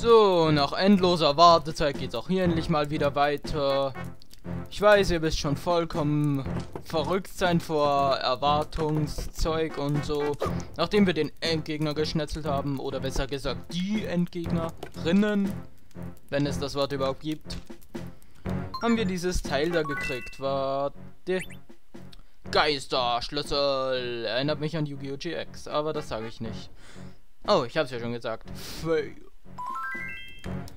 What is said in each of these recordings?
So, nach endloser Wartezeit geht es auch hier endlich mal wieder weiter. Ich weiß, ihr wisst schon vollkommen verrückt sein vor Erwartungszeug und so. Nachdem wir den Endgegner geschnetzelt haben, oder besser gesagt die Endgegnerinnen, wenn es das Wort überhaupt gibt, haben wir dieses Teil da gekriegt. Warte. Geisterschlüssel. Erinnert mich an Yu-Gi-Oh! GX, aber das sage ich nicht. Oh, ich hab's ja schon gesagt. Fail.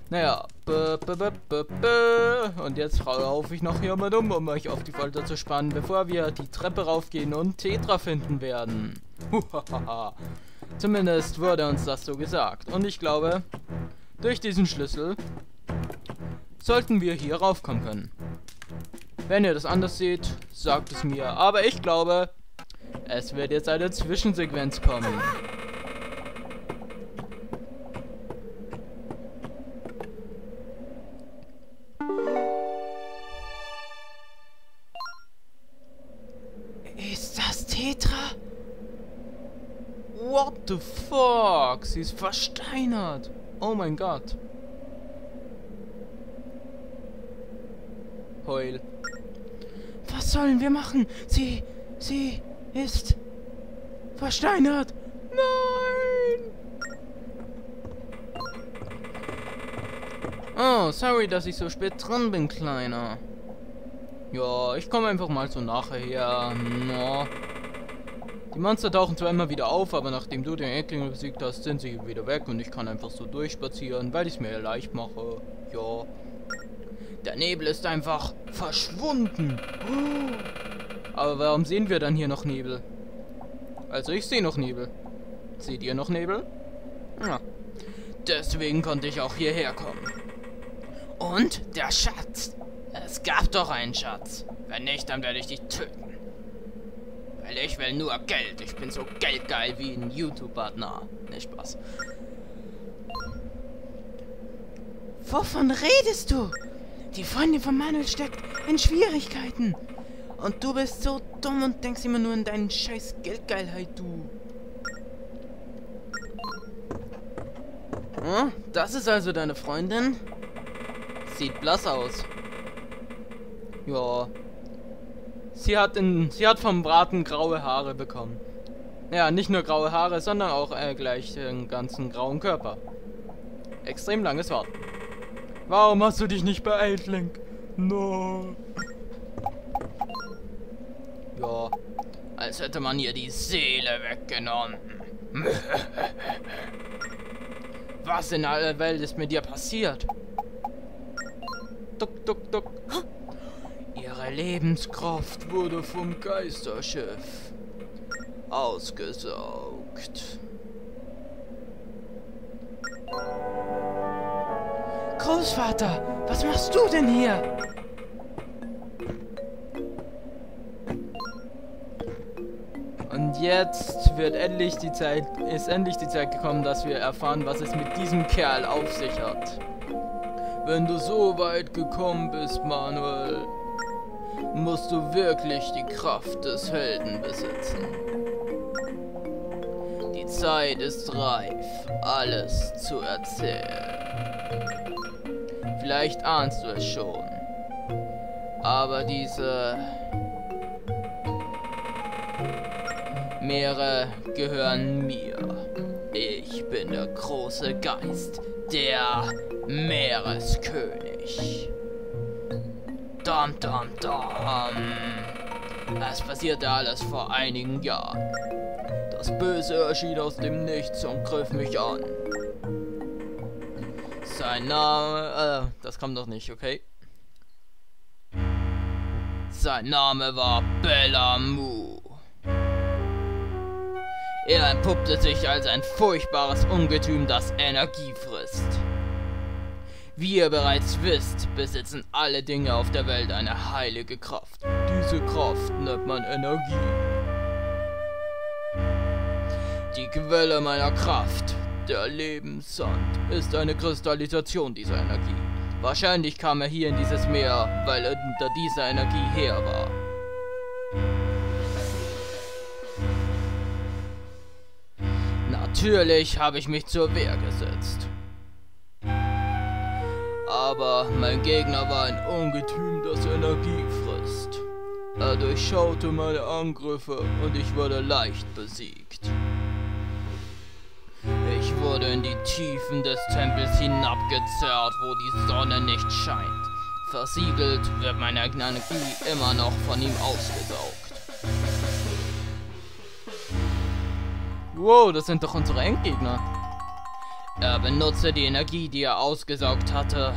Naja, b -b -b und jetzt laufe ich noch hier mal um, um euch auf die Folter zu spannen, bevor wir die Treppe raufgehen und Tetra finden werden. Zumindest wurde uns das so gesagt. Und ich glaube, durch diesen Schlüssel sollten wir hier raufkommen können. Wenn ihr das anders seht, sagt es mir. Aber ich glaube, es wird jetzt eine Zwischensequenz kommen. Sie ist versteinert. Oh mein Gott. Heul. Was sollen wir machen? Sie... Sie ist... Versteinert. Nein! Oh, sorry, dass ich so spät dran bin, Kleiner. Ja, ich komme einfach mal so nachher her. No. Die Monster tauchen zwar immer wieder auf, aber nachdem du den Eckling besiegt hast, sind sie wieder weg und ich kann einfach so durchspazieren, weil ich es mir leicht mache. Ja. Der Nebel ist einfach verschwunden. Aber warum sehen wir dann hier noch Nebel? Also ich sehe noch Nebel. Seht ihr noch Nebel? Ja. Deswegen konnte ich auch hierher kommen. Und der Schatz. Es gab doch einen Schatz. Wenn nicht, dann werde ich dich töten. Weil ich will nur Geld. Ich bin so geldgeil wie ein YouTube-Partner. Nicht Spaß. Wovon redest du? Die Freundin von Manuel steckt in Schwierigkeiten. Und du bist so dumm und denkst immer nur an deinen scheiß Geldgeilheit, du. Hm? Das ist also deine Freundin? Sieht blass aus. Ja, Sie hat, in, sie hat vom Braten graue Haare bekommen. Ja, nicht nur graue Haare, sondern auch äh, gleich den ganzen grauen Körper. Extrem langes Warten. Warum hast du dich nicht beeilt, Link? No. Ja, als hätte man ihr die Seele weggenommen. Was in aller Welt ist mit dir passiert? Duck, duck, duck. Lebenskraft wurde vom Geisterschiff ausgesaugt. Großvater, was machst du denn hier? Und jetzt wird endlich die Zeit, ist endlich die Zeit gekommen, dass wir erfahren, was es mit diesem Kerl auf sich hat. Wenn du so weit gekommen bist, Manuel, musst du wirklich die Kraft des Helden besitzen. Die Zeit ist reif, alles zu erzählen. Vielleicht ahnst du es schon. Aber diese Meere gehören mir. Ich bin der große Geist, der Meereskönig. Dam, dam, dam. Es passierte alles vor einigen Jahren. Das Böse erschien aus dem Nichts und griff mich an. Sein Name... Äh, das kommt doch nicht, okay? Sein Name war Bellamu. Er entpuppte sich als ein furchtbares Ungetüm, das Energie frisst. Wie ihr bereits wisst, besitzen alle Dinge auf der Welt eine heilige Kraft. Diese Kraft nennt man Energie. Die Quelle meiner Kraft, der Lebenssand, ist eine Kristallisation dieser Energie. Wahrscheinlich kam er hier in dieses Meer, weil er unter dieser Energie her war. Natürlich habe ich mich zur Wehr gesetzt. Aber mein Gegner war ein Ungetüm, das Energie frisst. Er durchschaute meine Angriffe und ich wurde leicht besiegt. Ich wurde in die Tiefen des Tempels hinabgezerrt, wo die Sonne nicht scheint. Versiegelt wird meine Energie immer noch von ihm ausgesaugt. Wow, das sind doch unsere Endgegner. Er benutzte die Energie, die er ausgesaugt hatte,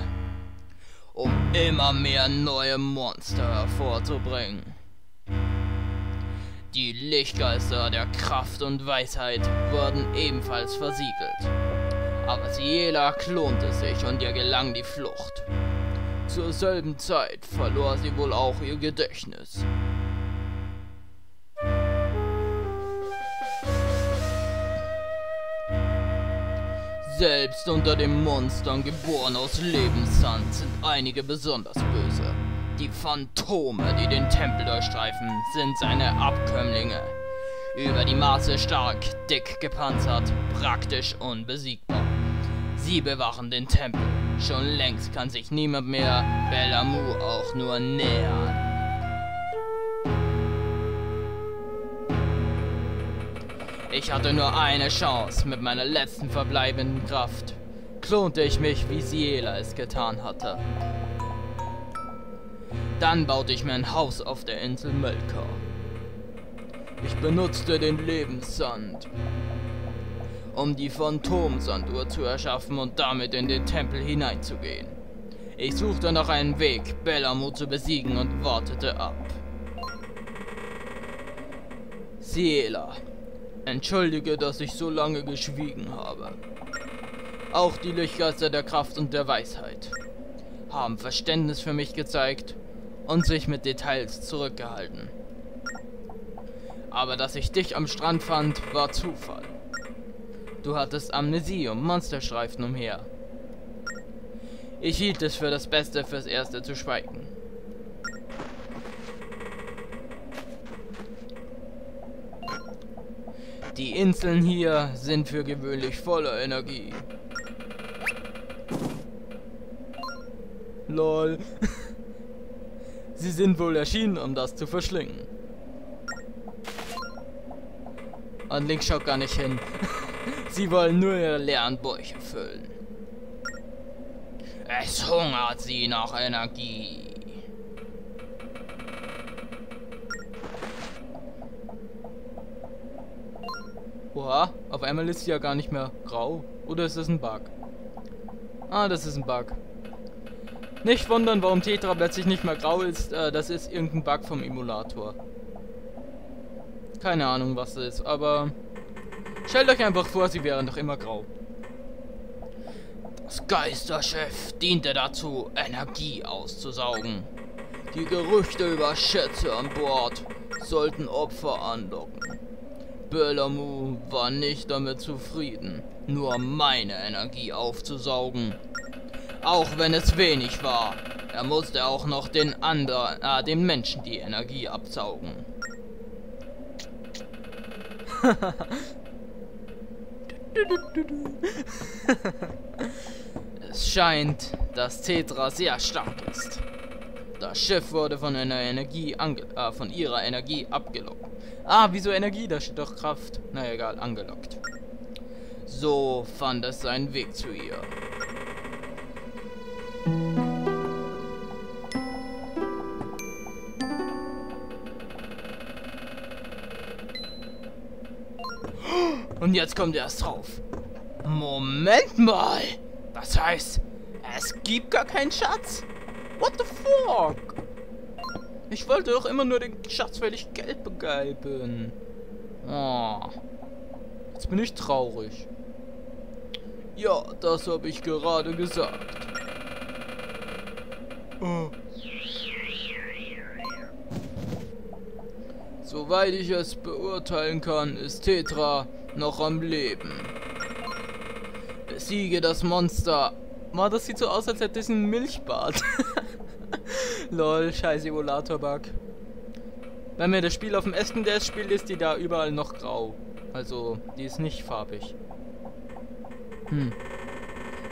um immer mehr neue Monster hervorzubringen. Die Lichtgeister der Kraft und Weisheit wurden ebenfalls versiegelt. Aber Ciela klonte sich und ihr gelang die Flucht. Zur selben Zeit verlor sie wohl auch ihr Gedächtnis. Selbst unter den Monstern geboren aus Lebenssand sind einige besonders böse. Die Phantome, die den Tempel durchstreifen, sind seine Abkömmlinge. Über die Maße stark, dick gepanzert, praktisch unbesiegbar. Sie bewachen den Tempel. Schon längst kann sich niemand mehr Bellamu auch nur nähern. Ich hatte nur eine Chance mit meiner letzten verbleibenden Kraft. Klonte ich mich, wie Siela es getan hatte. Dann baute ich mir ein Haus auf der Insel Melka. Ich benutzte den Lebenssand, um die Phantomsanduhr zu erschaffen und damit in den Tempel hineinzugehen. Ich suchte nach einem Weg, Bellamo zu besiegen und wartete ab. Ciela, Entschuldige, dass ich so lange geschwiegen habe. Auch die Lichtgeister der Kraft und der Weisheit haben Verständnis für mich gezeigt und sich mit Details zurückgehalten. Aber dass ich dich am Strand fand, war Zufall. Du hattest Amnesie und Monsterstreifen umher. Ich hielt es für das Beste fürs Erste zu schweigen. Die Inseln hier sind für gewöhnlich voller Energie. Lol. Sie sind wohl erschienen, um das zu verschlingen. Und Link schaut gar nicht hin. Sie wollen nur ihre leeren Bäuche füllen. Es hungert sie nach Energie. Oha, auf einmal ist sie ja gar nicht mehr grau. Oder ist das ein Bug? Ah, das ist ein Bug. Nicht wundern, warum Tetra plötzlich nicht mehr grau ist. Äh, das ist irgendein Bug vom Emulator. Keine Ahnung, was das ist, aber... Stellt euch einfach vor, sie wären doch immer grau. Das Geisterschiff diente dazu, Energie auszusaugen. Die Gerüchte über Schätze an Bord sollten Opfer anlocken. Bellamu war nicht damit zufrieden, nur meine Energie aufzusaugen. Auch wenn es wenig war. Er musste auch noch den anderen, äh, den Menschen die Energie absaugen. es scheint, dass Tetra sehr stark ist. Das Schiff wurde von einer Energie äh, von ihrer Energie abgelockt. Ah, wieso Energie? Da steht doch Kraft. Na egal, angelockt. So fand es seinen Weg zu ihr. Und jetzt kommt er erst drauf. Moment mal! Das heißt, es gibt gar keinen Schatz? What the fuck? Ich wollte doch immer nur den Schatz, weil ich Geld begeiben. Oh. Jetzt bin ich traurig. Ja, das habe ich gerade gesagt. Oh. Soweit ich es beurteilen kann, ist Tetra noch am Leben. Besiege das Monster. Mann, das sieht so aus, als hätte es einen Milchbart. Lol, scheiß Emulator-Bug. Wenn mir das Spiel auf dem SNES spielt, ist die da überall noch grau. Also, die ist nicht farbig. Hm.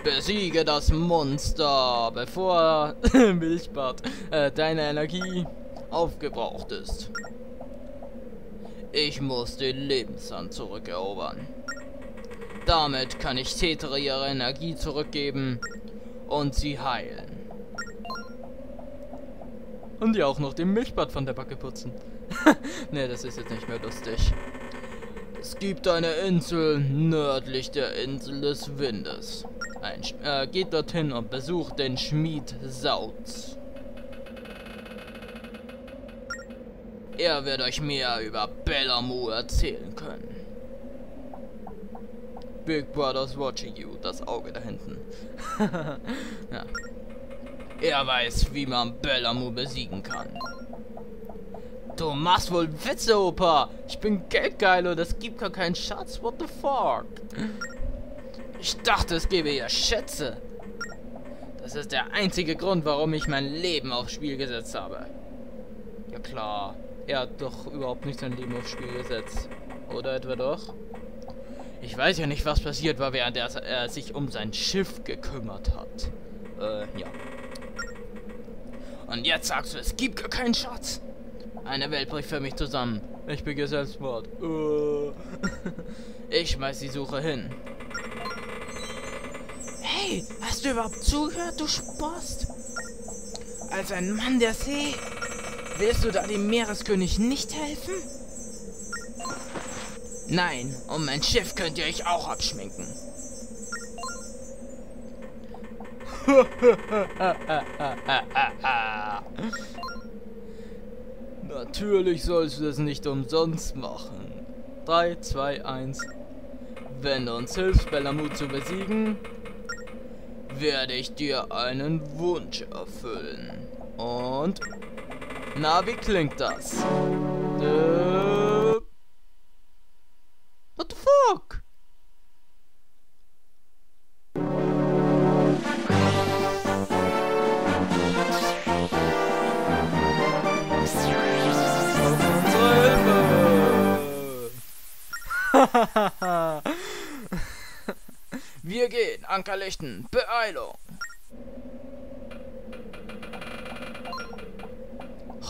Besiege das Monster, bevor Milchbart äh, deine Energie aufgebraucht ist. Ich muss den Lebenssand zurückerobern. Damit kann ich Tetra ihre Energie zurückgeben und sie heilen. Und ja auch noch den Milchbad von der Backe putzen. ne, das ist jetzt nicht mehr lustig. Es gibt eine Insel nördlich der Insel des Windes. Ein, äh, geht dorthin und besucht den Schmied Sautz. Er wird euch mehr über Bellamu erzählen können. Big Brother's watching you, das Auge da hinten. ja. Er weiß, wie man Bellamu besiegen kann. Du machst wohl Witze, Opa. Ich bin geldgeil und es gibt gar keinen Schatz. What the fuck? Ich dachte, es gäbe ja Schätze. Das ist der einzige Grund, warum ich mein Leben aufs Spiel gesetzt habe. Ja klar, er hat doch überhaupt nicht sein Leben aufs Spiel gesetzt. Oder etwa doch? Ich weiß ja nicht, was passiert war, während er, er sich um sein Schiff gekümmert hat. Äh, ja. Und jetzt sagst du, es gibt gar keinen Schatz. Eine Welt bricht für mich zusammen. Ich begehe Selbstmord. Uh. ich schmeiß die Suche hin. Hey, hast du überhaupt zugehört, du Spost? Als ein Mann der See, willst du da dem Meereskönig nicht helfen? Nein, um mein Schiff könnt ihr euch auch abschminken. Natürlich sollst du das nicht umsonst machen. 3, 2, 1. Wenn du uns hilfst, Bellamut zu besiegen, werde ich dir einen Wunsch erfüllen. Und... Na, wie klingt das? Äh, gehen, Ankerlichten, Beeilung.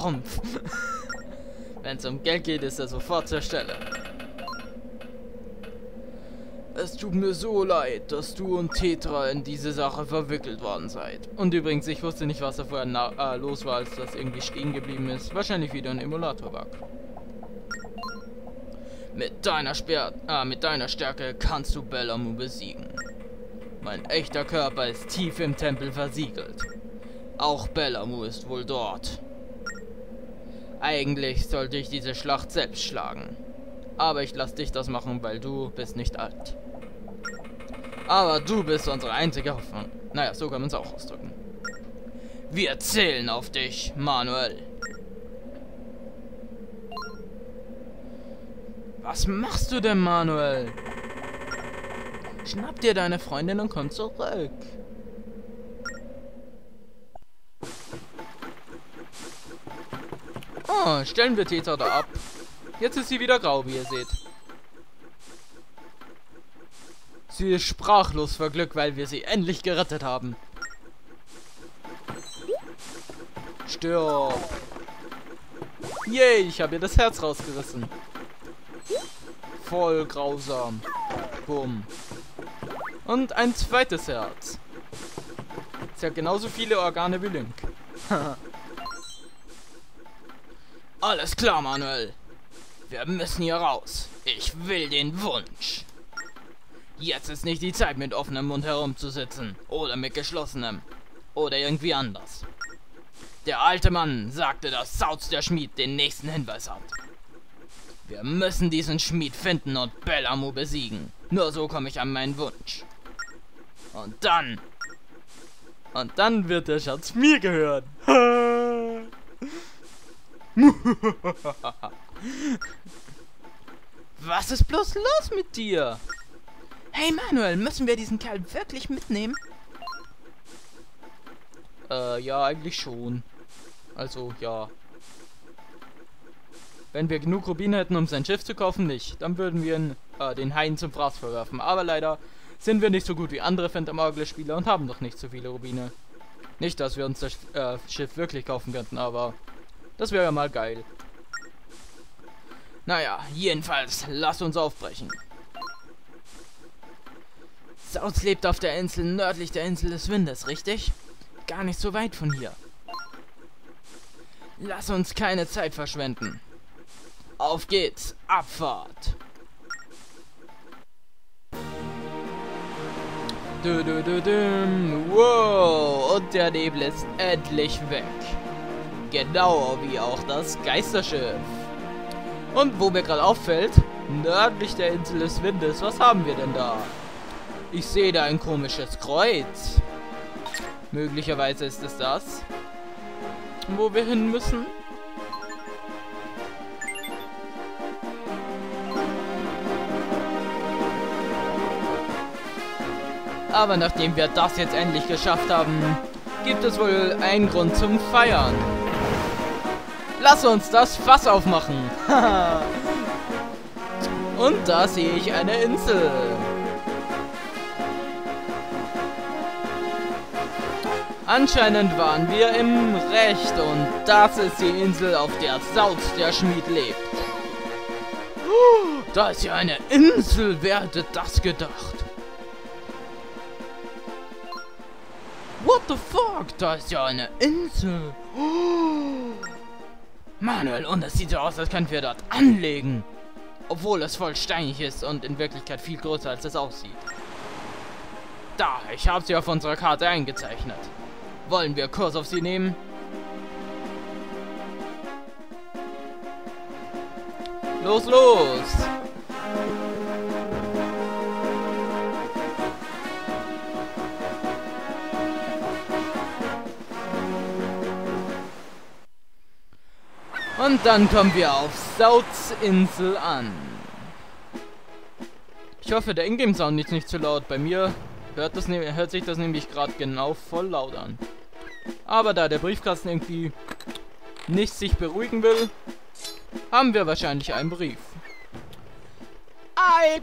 Rumpf. Wenn es um Geld geht, ist er sofort zur Stelle. Es tut mir so leid, dass du und Tetra in diese Sache verwickelt worden seid. Und übrigens, ich wusste nicht, was da vorher äh, los war, als das irgendwie stehen geblieben ist. Wahrscheinlich wieder ein Emulator-Bug. Mit deiner, äh, mit deiner Stärke kannst du Bellamu besiegen. Mein echter Körper ist tief im Tempel versiegelt. Auch Bellamu ist wohl dort. Eigentlich sollte ich diese Schlacht selbst schlagen. Aber ich lass dich das machen, weil du bist nicht alt. Aber du bist unsere einzige Hoffnung. Naja, so kann man es auch ausdrücken. Wir zählen auf dich, Manuel. Was machst du denn, Manuel? Schnapp dir deine Freundin und komm zurück. Oh, stellen wir Täter da ab. Jetzt ist sie wieder grau, wie ihr seht. Sie ist sprachlos vor Glück, weil wir sie endlich gerettet haben. Stirb. Yay, ich habe ihr das Herz rausgerissen. Voll grausam. Bumm. Und ein zweites Herz. Sie hat genauso viele Organe wie Link. Alles klar, Manuel. Wir müssen hier raus. Ich will den Wunsch. Jetzt ist nicht die Zeit, mit offenem Mund herumzusitzen. Oder mit geschlossenem. Oder irgendwie anders. Der alte Mann sagte, dass Sauz der Schmied den nächsten Hinweis hat. Wir müssen diesen Schmied finden und Bellamu besiegen. Nur so komme ich an meinen Wunsch. Und dann... Und dann wird der Schatz mir gehören. Was ist bloß los mit dir? Hey Manuel, müssen wir diesen Kerl wirklich mitnehmen? Äh, ja, eigentlich schon. Also, ja. Wenn wir genug Rubine hätten, um sein Schiff zu kaufen, nicht. Dann würden wir ihn, äh, den Haien zum Fraß verwerfen. Aber leider sind wir nicht so gut wie andere Phantom Hourglass-Spieler und haben doch nicht so viele Rubine. Nicht, dass wir uns das äh, Schiff wirklich kaufen könnten, aber das wäre ja mal geil. Naja, jedenfalls, lass uns aufbrechen. Sauz lebt auf der Insel nördlich der Insel des Windes, richtig? Gar nicht so weit von hier. Lass uns keine Zeit verschwenden. Auf geht's, Abfahrt! Du, du, du, du. Wow, und der Nebel ist endlich weg. Genau wie auch das Geisterschiff. Und wo mir gerade auffällt, nördlich der Insel des Windes, was haben wir denn da? Ich sehe da ein komisches Kreuz. Möglicherweise ist es das, wo wir hin müssen. Aber nachdem wir das jetzt endlich geschafft haben, gibt es wohl einen Grund zum Feiern. Lass uns das Fass aufmachen. Und da sehe ich eine Insel. Anscheinend waren wir im Recht und das ist die Insel, auf der Sauz der Schmied lebt. Da ist ja eine Insel, wer hätte das gedacht? What the fuck? Da ist ja eine Insel. Manuel, und es sieht so aus, als könnten wir dort anlegen. Obwohl es voll steinig ist und in Wirklichkeit viel größer, als es aussieht. Da, ich habe sie auf unserer Karte eingezeichnet. Wollen wir Kurs auf sie nehmen? Los, los! Und dann kommen wir auf Souths Insel an. Ich hoffe, der Ingame-Sound ist nicht zu laut. Bei mir hört, das, ne-, hört sich das nämlich gerade genau voll laut an. Aber da der Briefkasten irgendwie nicht sich beruhigen will, haben wir wahrscheinlich einen Brief.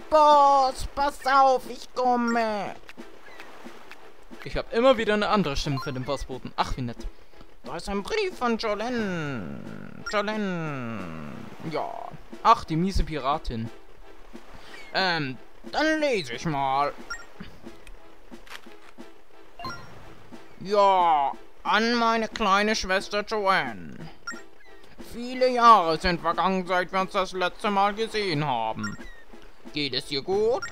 Boss, pass auf, ich komme. Ich habe immer wieder eine andere Stimme für den Postboten. Ach, wie nett. Da ist ein Brief von Jolene. Jolene. Ja. Ach, die miese Piratin. Ähm, dann lese ich mal. Ja, an meine kleine Schwester Joanne. Viele Jahre sind vergangen, seit wir uns das letzte Mal gesehen haben. Geht es dir gut?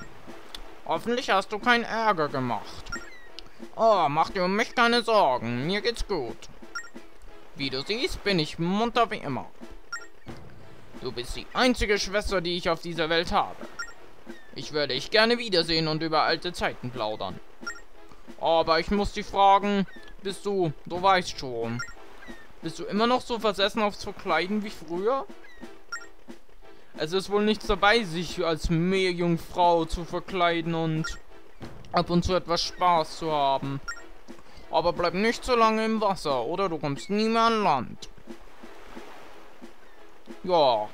Hoffentlich hast du keinen Ärger gemacht. Oh, mach dir um mich keine Sorgen, mir geht's gut. Wie du siehst, bin ich munter wie immer. Du bist die einzige Schwester, die ich auf dieser Welt habe. Ich würde dich gerne wiedersehen und über alte Zeiten plaudern. Aber ich muss dich fragen, bist du, du weißt schon, bist du immer noch so versessen aufs Verkleiden wie früher? Es ist wohl nichts dabei, sich als Meerjungfrau zu verkleiden und ab und zu etwas Spaß zu haben. Aber bleib nicht so lange im Wasser, oder du kommst nie mehr an Land. Ja.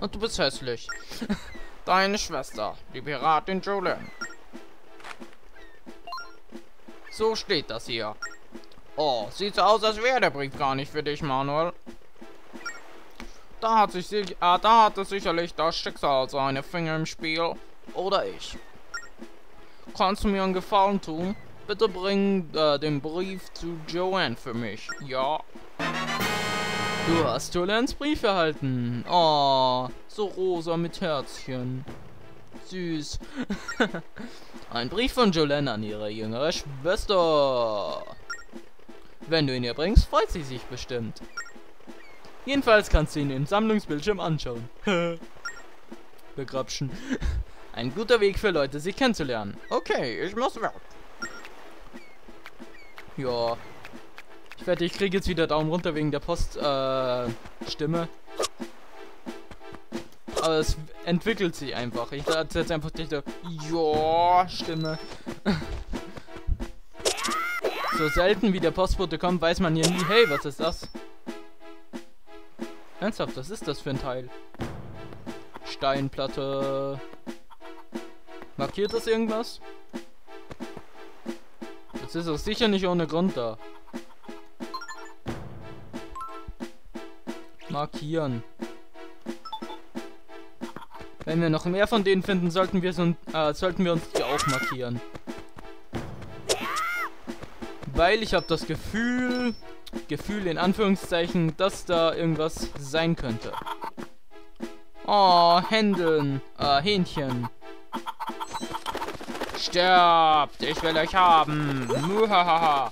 Und du bist hässlich. Deine Schwester, die Piratin Jolene. So steht das hier. Oh, sieht so aus, als wäre der Brief gar nicht für dich, Manuel. Da hat sich äh, da hatte sicherlich das Schicksal seine Finger im Spiel. Oder ich. Kannst du mir einen Gefallen tun? Bitte bring äh, den Brief zu Joanne für mich. Ja. Du hast Jolens Brief erhalten. Oh, so rosa mit Herzchen. Süß. Ein Brief von Jolene an ihre jüngere Schwester. Wenn du ihn ihr bringst, freut sie sich bestimmt. Jedenfalls kannst du ihn im Sammlungsbildschirm anschauen. Begrapschen. Ein guter Weg für Leute, sich kennenzulernen. Okay, ich muss weg. Ja. Ich wette, ich kriege jetzt wieder Daumen runter wegen der Post-Stimme. Äh, Aber es entwickelt sich einfach. Ich erzähle jetzt einfach nicht Ja, Stimme. so selten wie der Postbote kommt, weiß man hier nie, hey, was ist das? Ernsthaft, was ist das für ein Teil? Steinplatte. Markiert das irgendwas? Das ist auch sicher nicht ohne Grund da. Markieren. Wenn wir noch mehr von denen finden, sollten wir, so, äh, sollten wir uns die auch markieren. Weil ich habe das Gefühl, Gefühl in Anführungszeichen, dass da irgendwas sein könnte. Oh, Händeln, äh, Hähnchen. Sterbt, ich will euch haben. Muhahaha.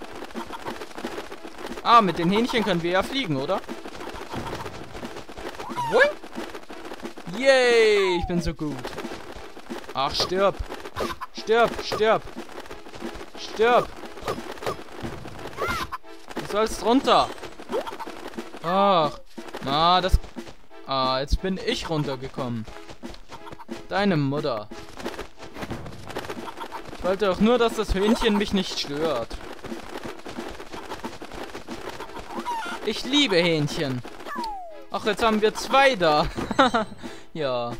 Ah, mit den Hähnchen können wir ja fliegen, oder? What? Yay, ich bin so gut. Ach, stirb. Stirb, stirb. Stirb. Du sollst runter. Ach. Na, das... Ah, jetzt bin ich runtergekommen. Deine Mutter. Ich wollte doch nur, dass das Hühnchen mich nicht stört. Ich liebe Hähnchen. Ach, jetzt haben wir zwei da. ja.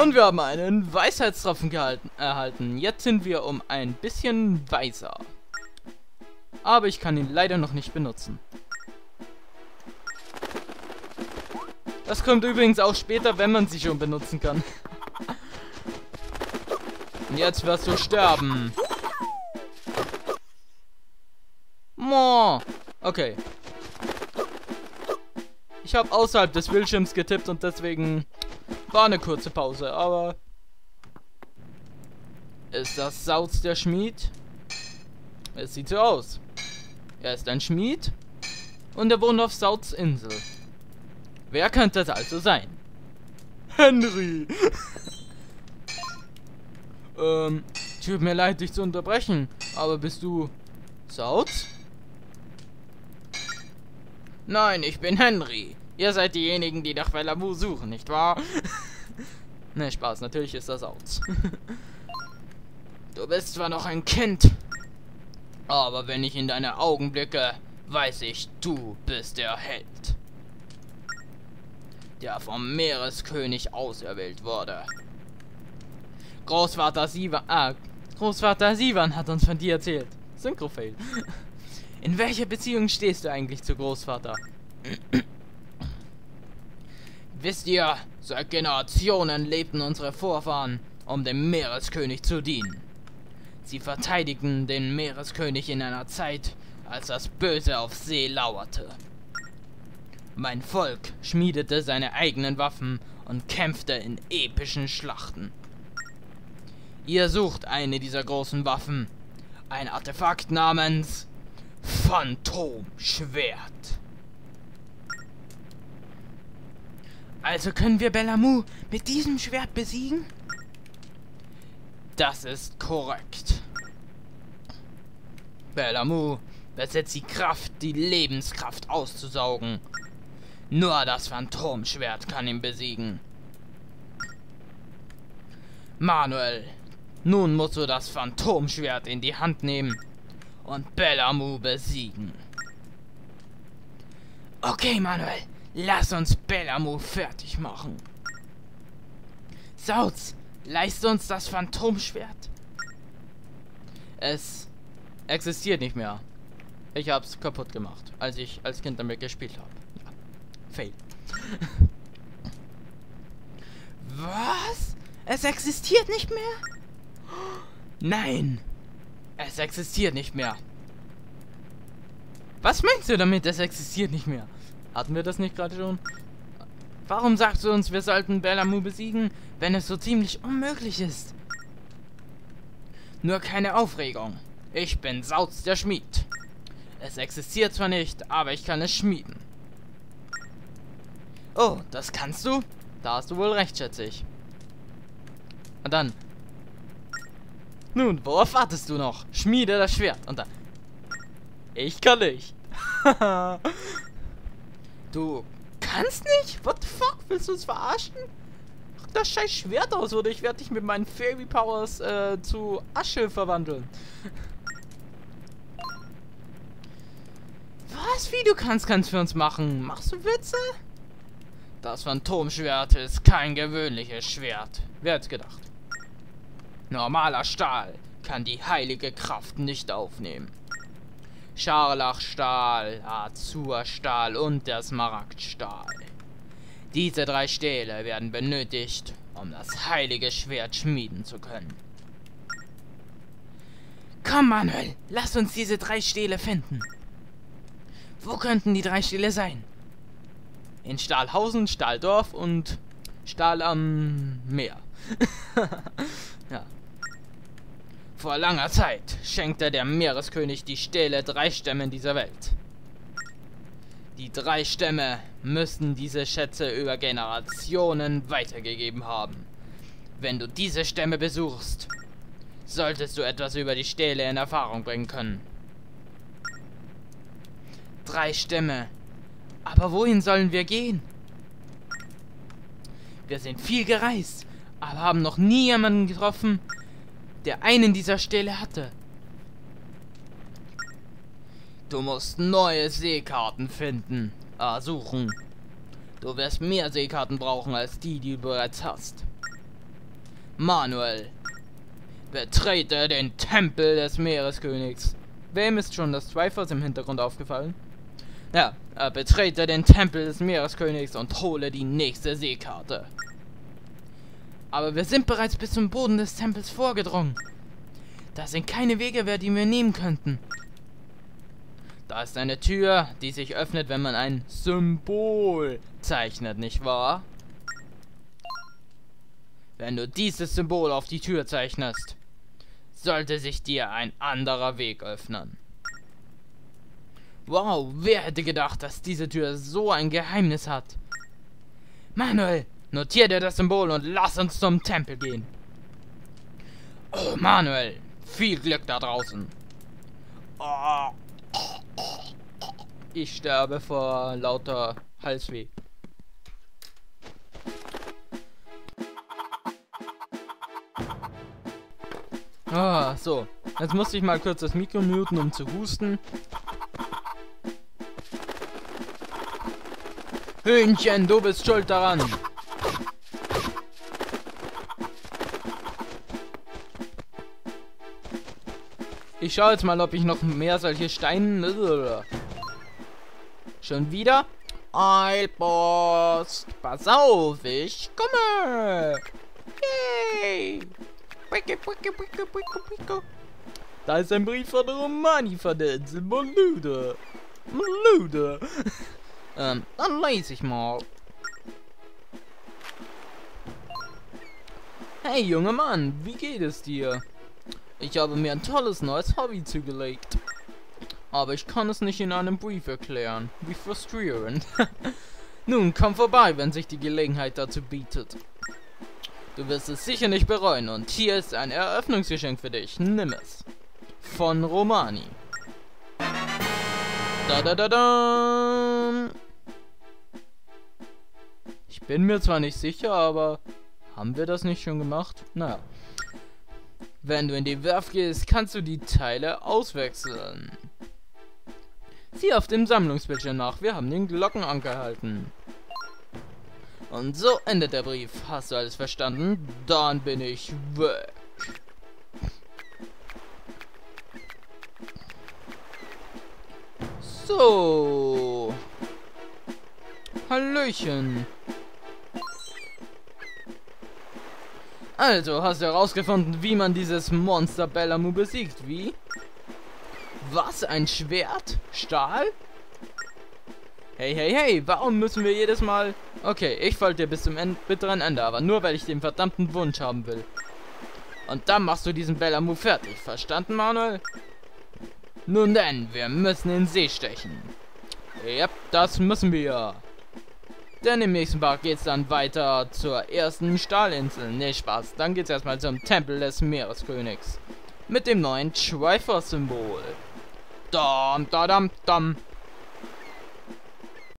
Und wir haben einen Weisheitstropfen gehalten, erhalten. Jetzt sind wir um ein bisschen weiser. Aber ich kann ihn leider noch nicht benutzen. Das kommt übrigens auch später, wenn man sie schon benutzen kann. Jetzt wirst du sterben. Mo. Okay. Ich habe außerhalb des Bildschirms getippt und deswegen war eine kurze Pause, aber... Ist das Sauz der Schmied? Es sieht so aus. Er ist ein Schmied und er wohnt auf Sauts Insel. Wer könnte es also sein? Henry! Ähm, tut mir leid, dich zu unterbrechen, aber bist du Sauz? Nein, ich bin Henry. Ihr seid diejenigen, die nach Belamu suchen, nicht wahr? ne, Spaß, natürlich ist das aus. du bist zwar noch ein Kind, aber wenn ich in deine Augen blicke, weiß ich, du bist der Held. Der vom Meereskönig auserwählt wurde. Großvater Sivan, ah, Großvater Sivan hat uns von dir erzählt. Synchrofail. In welcher Beziehung stehst du eigentlich zu Großvater? Wisst ihr, seit Generationen lebten unsere Vorfahren, um dem Meereskönig zu dienen. Sie verteidigten den Meereskönig in einer Zeit, als das Böse auf See lauerte. Mein Volk schmiedete seine eigenen Waffen und kämpfte in epischen Schlachten. Ihr sucht eine dieser großen Waffen. Ein Artefakt namens Phantomschwert. Also können wir Bellamu mit diesem Schwert besiegen? Das ist korrekt. Bellamu besitzt die Kraft, die Lebenskraft auszusaugen. Nur das Phantomschwert kann ihn besiegen. Manuel, nun musst du das Phantomschwert in die Hand nehmen und Bellamu besiegen. Okay, Manuel. Lass uns Bellamu fertig machen. Sauz, leist uns das Phantomschwert. Es existiert nicht mehr. Ich hab's kaputt gemacht, als ich als Kind damit gespielt habe. Ja. Fail. Was? Es existiert nicht mehr? Nein. Es existiert nicht mehr. Was meinst du damit, es existiert nicht mehr? Hatten wir das nicht gerade schon? Warum sagst du uns, wir sollten Bellamu besiegen, wenn es so ziemlich unmöglich ist? Nur keine Aufregung. Ich bin Sauz der Schmied. Es existiert zwar nicht, aber ich kann es schmieden. Oh, das kannst du? Da hast du wohl recht, schätze ich. Und dann. Nun, worauf wartest du noch? Schmiede das Schwert. Und dann. Ich kann nicht. Du kannst nicht? What the fuck? Willst du uns verarschen? Ach, das scheiß Schwert aus, oder ich werde dich mit meinen Fairy Powers äh, zu Asche verwandeln. Was? Wie du kannst, kannst für uns machen? Machst du Witze? Das Phantomschwert ist kein gewöhnliches Schwert. Wer hätte gedacht? Normaler Stahl kann die heilige Kraft nicht aufnehmen. Scharlachstahl, Azurstahl und der Smaragdstahl. Diese drei Stähle werden benötigt, um das heilige Schwert schmieden zu können. Komm, Manuel, lass uns diese drei Stähle finden. Wo könnten die drei Stähle sein? In Stahlhausen, Stahldorf und Stahl am Meer. ja. Vor langer Zeit schenkte der Meereskönig die Stähle drei Stämmen dieser Welt. Die drei Stämme müssten diese Schätze über Generationen weitergegeben haben. Wenn du diese Stämme besuchst, solltest du etwas über die Stähle in Erfahrung bringen können. Drei Stämme. Aber wohin sollen wir gehen? Wir sind viel gereist, aber haben noch nie jemanden getroffen, der einen dieser Stähle hatte. Du musst neue Seekarten finden, äh, suchen. Du wirst mehr Seekarten brauchen als die, die du bereits hast. Manuel, betrete den Tempel des Meereskönigs. Wem ist schon das Zweifels im Hintergrund aufgefallen? Ja, äh, betrete den Tempel des Meereskönigs und hole die nächste Seekarte. Aber wir sind bereits bis zum Boden des Tempels vorgedrungen. Da sind keine Wege mehr, die wir nehmen könnten. Da ist eine Tür, die sich öffnet, wenn man ein Symbol zeichnet, nicht wahr? Wenn du dieses Symbol auf die Tür zeichnest, sollte sich dir ein anderer Weg öffnen. Wow, wer hätte gedacht, dass diese Tür so ein Geheimnis hat? Manuel, Notier dir das Symbol und lass uns zum Tempel gehen. Oh, Manuel, viel Glück da draußen. Ich sterbe vor lauter Halsweh. Ah, so. Jetzt musste ich mal kurz das Mikro muten, um zu husten. Hühnchen, du bist schuld daran. Ich schaue jetzt mal, ob ich noch mehr solche Steine... Schon wieder? Eilpost! Pass auf, ich komme! Yay! Da ist ein Brief von Romani von der Insel Molude. Molude. ähm, dann lese ich mal. Hey, junger Mann, wie geht es dir? Ich habe mir ein tolles neues Hobby zugelegt. Aber ich kann es nicht in einem Brief erklären. Wie frustrierend. Nun, komm vorbei, wenn sich die Gelegenheit dazu bietet. Du wirst es sicher nicht bereuen und hier ist ein Eröffnungsgeschenk für dich. Nimm es. Von Romani. Da da da da. Ich bin mir zwar nicht sicher, aber haben wir das nicht schon gemacht? Naja. Wenn du in die Werft gehst, kannst du die Teile auswechseln. Sieh auf dem Sammlungsbildschirm nach. Wir haben den Glockenanker erhalten. Und so endet der Brief. Hast du alles verstanden? Dann bin ich weg. So. Hallöchen. Also, hast du herausgefunden, wie man dieses Monster Bellamu besiegt, wie? Was? Ein Schwert? Stahl? Hey, hey, hey, warum müssen wir jedes Mal... Okay, ich folge dir bis zum End bitteren Ende, aber nur, weil ich den verdammten Wunsch haben will. Und dann machst du diesen Bellamu fertig, verstanden, Manuel? Nun denn, wir müssen in den See stechen. Ja, das müssen wir. Denn im nächsten Part geht's dann weiter zur ersten Stahlinsel. Ne, Spaß. Dann geht's erstmal zum Tempel des Meereskönigs. Mit dem neuen Triforce-Symbol. Dam, da, dam, dam.